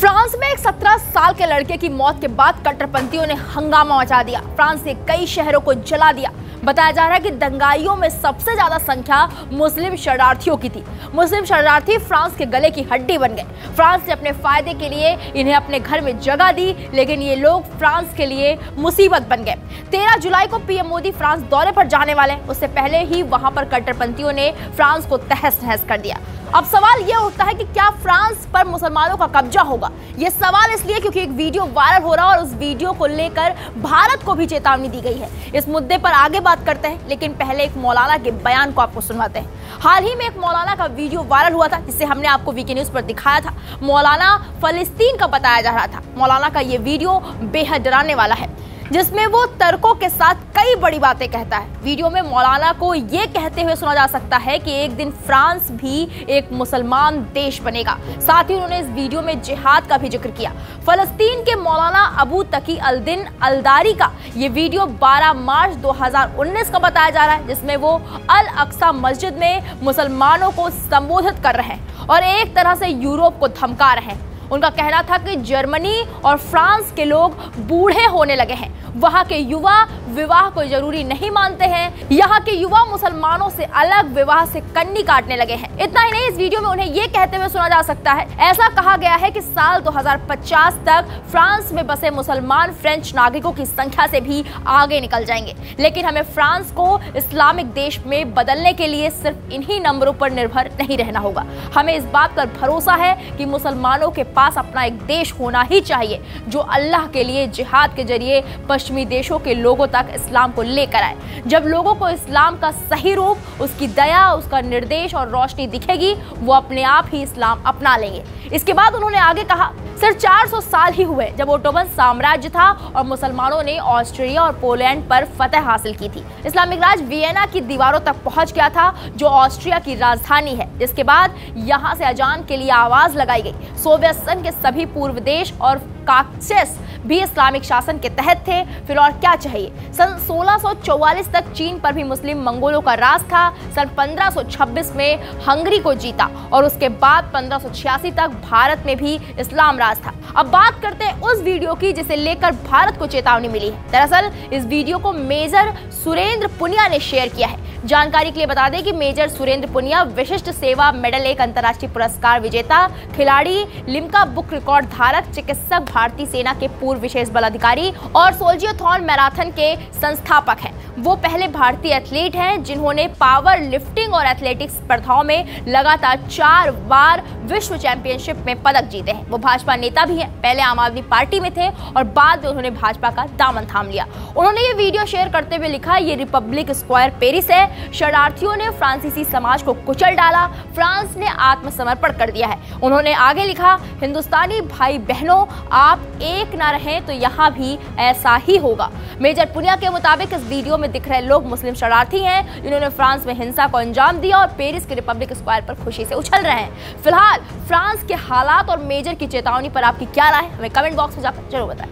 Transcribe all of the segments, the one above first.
France में एक 17 साल के लड़के की मौत के बाद कट्टरपंथियों ने हंगामा मचा दिया। फ्रांस के कई शहरों को जला दिया। बताया जा रहा है कि दंगाइयों में सबसे ज़्यादा संख्या मुस्लिम शरणार्थियों की थी। मुस्लिम शरणार्थी फ्रांस के गले की हड्डी बन गए। फ्रांस ने अपने फ़ायदे के लिए इन्हें अपने घर में जगह दी, लेकिन ये लोग फ्रांस के लिए मुसीबत बन गए। तेरह जुलाई को पीएम मोदी फ्रांस दौरे पर जाने वाले उससे पहले ही वहाँ पर कट्टरपंथियों ने फ्रांस को तहस नहस कर दिया। अब सवाल यह उठता है कि क्या फ्रांस पर मुसलमानों का कब्जा होगा? यह सवाल इसलिए क्योंकि एक वीडियो वायरल हो रहा है और उस वीडियो को लेकर भारत को भी चेतावनी दी गई है। इस मुद्दे पर आगे बात करते हैं, लेकिन पहले एक मौलाना के बयान को आपको सुनवाते हैं। हाल ही में एक मौलाना का वीडियो वायरल हुआ था, जिसे हमने आपको वीके न्यूज़ पर दिखाया था। मौलाना फलस्तीन का बताया जा रहा था। मौलाना का ये वीडियो बेहद डराने वाला है। जिसमें वो तर्कों के साथ कई बड़ी बातें कहता है। वीडियो में मौलाना को ये कहते हुए सुना जा सकता है कि एक दिन फ्रांस भी एक मुसलमान देश बनेगा। साथ ही उन्होंने इस वीडियो में जिहाद का भी ज़िक्र किया। फलस्तीन के मौलाना अबू तकी अलदिन अलदारी का ये वीडियो 12 मार्च 2019 का बताया जा रहा है, जिसमें वो अल अक्सा मस्जिद में मुसलमानों को संबोधित कर रहे हैं और एक तरह से यूरोप को धमका रहे हैं। उनका कहना था कि जर्मनी और फ्रांस के लोग बूढ़े होने लगे हैं। वहाँ के युवा विवाह को ज़रूरी नहीं मानते हैं। यहाँ के युवा मुसलमानों से अलग विवाह से कन्नी काटने लगे हैं। इतना ही नहीं, इस वीडियो में उन्हें ये कहते हुए सुना जा सकता है। ऐसा कहा गया है कि साल 2050 तक फ्रांस में बसे मुसलमान फ्रेंच नागरिकों की संख्या से भी आगे निकल जाएँगे। लेकिन हमें फ्रांस को इस्लामिक देश में बदलने के लिए सिर्फ़ इन्हीं नंबरों पर निर्भर नहीं रहना होगा। हमें इस बात पर भरोसा है कि मुसलमानों के पास अपना एक देश होना ही चाहिए, जो अल्लाह के लिए जिहाद के ज़रिए पश्चिमी देशों के लोगों तक इस्लाम को लेकर आए। जब लोगों को इस्लाम का सही रूप, उसकी दया, उसका निर्देश और रोशनी दिखेगी, वो अपने आप ही इस्लाम अपना लेंगे। इसके बाद उन्होंने आगे कहा, सिर्फ़ 400 साल ही हुए जब ओटोमन साम्राज्य था और मुसलमानों ने ऑस्ट्रिया और पोलैंड पर फतह हासिल की थी। इस्लामिक राज वियना की दीवारों तक पहुँच गया था, जो ऑस्ट्रिया की राजधानी है। जिसके बाद यहाँ से अजान के लिए आवाज़ लगाई गई। सोवियत संघ के सभी पूर्व देश और काक्सेस भी इस्लामिक शासन के तहत थे। फिर और क्या चाहिए? सन 1644 तक चीन पर भी मुस्लिम मंगोलों का राज था। सन 1526 में हंगरी को जीता और उसके बाद 1586 तक भारत में भी इस्लाम राज था। अब बात करते हैं उस वीडियो की जिसे लेकर भारत को चेतावनी मिली है। दरअसल, इस वीडियो को मेजर सुरेंद्र पुनिया ने शेयर किया है। जानकारी के लिए बता दें कि मेजर सुरेंद्र पुनिया विशिष्ट सेवा मेडल एक अंतर्राष्ट्रीय पुरस्कार विजेता, खिलाड़ी, लिमका बुक रिकॉर्ड धारक, चिकित्सक, भारतीय सेना के पूर्व विशेष बल अधिकारी और सोल्जियोथॉन मैराथन के संस्थापक हैं। वो पहले भारतीय एथलीट हैं जिन्होंने पावर लिफ्टिंग और एथलेटिक्स स्पर्धाओं में लगातार चार बार विश्व चैंपियनशिप में पदक जीते हैं। वो भाजपा नेता भी हैं, पहले आम आदमी पार्टी में थे और बाद में उन्होंने भाजपा का दामन थाम लिया। उन्होंने ये वीडियो शेयर करते हुए लिखा, ये रिपब्लिक स्क्वायर पेरिस है। शरणार्थियों ने फ्रांसीसी समाज को कुचल डाला। फ्रांस ने आत्मसमर्पण कर दिया है। उन्होंने आगे लिखा, हिंदुस्तानी भाई बहनों आप एक ना रहें तो यहाँ भी ऐसा ही होगा। मेजर पुनिया के मुताबिक इस वीडियो में दिख रहे लोग मुस्लिम शरणार्थी हैं। जिन्होंने फ्रांस में हिंसा को अंजाम दिया और पेरिस के रिपब्लिक स्क्वायर पर खुशी से उछल रहे हैं। फ़िलहाल, फ्रांस के हालात और मेजर की चेतावनी पर आपकी क्या राय हमें कमेंट बॉक्स में जाकर ज़रूर बताएँ।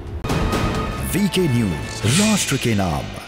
वीके न्यूज़, राष्ट्र के नाम।